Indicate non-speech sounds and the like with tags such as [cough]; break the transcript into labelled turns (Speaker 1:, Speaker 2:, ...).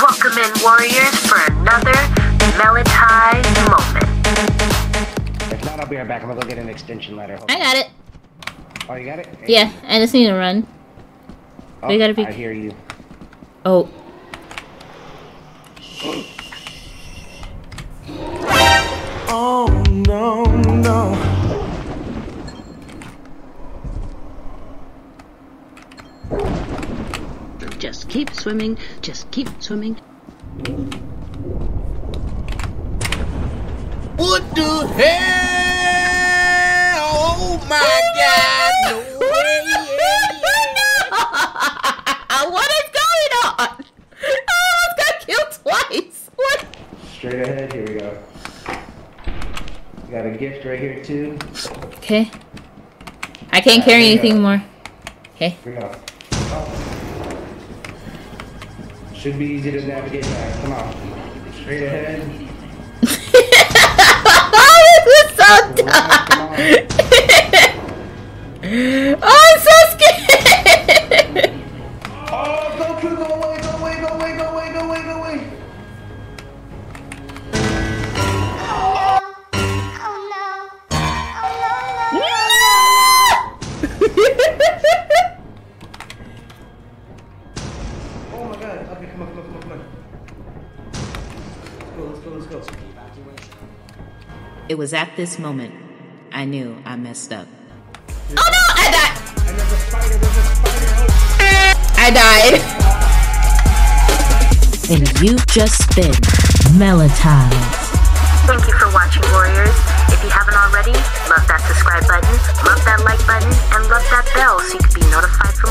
Speaker 1: Welcome in, warriors, for another Melotized moment.
Speaker 2: If not, I'll be right back. I'm gonna go get an extension ladder. Hold
Speaker 3: I got it.
Speaker 2: Oh, you got it? Hey.
Speaker 3: Yeah, I just need to run.
Speaker 2: Oh,
Speaker 3: we gotta be-
Speaker 2: I hear you.
Speaker 3: Oh.
Speaker 4: Oh no, no.
Speaker 5: Just keep swimming, just keep swimming.
Speaker 4: What the hell? Oh my god, no way. [laughs]
Speaker 3: what is going on? [laughs] Oh, I almost got killed twice. What?
Speaker 2: Straight ahead. Here we go. Got a gift right here too.
Speaker 3: Okay. I can't carry anything more. Okay.
Speaker 2: Here we go. Oh. Should be easy to navigate back. Come on. Straight ahead. Let's go, let's go.
Speaker 6: It was at this moment I knew I messed up.
Speaker 3: oh no, I died.
Speaker 2: And spider, there's a spider. Oh.
Speaker 3: I died.
Speaker 6: And you've just been melotized.
Speaker 1: Thank you for watching, warriors. If you haven't already, love that subscribe button, love that like button, and love that bell so you can be notified for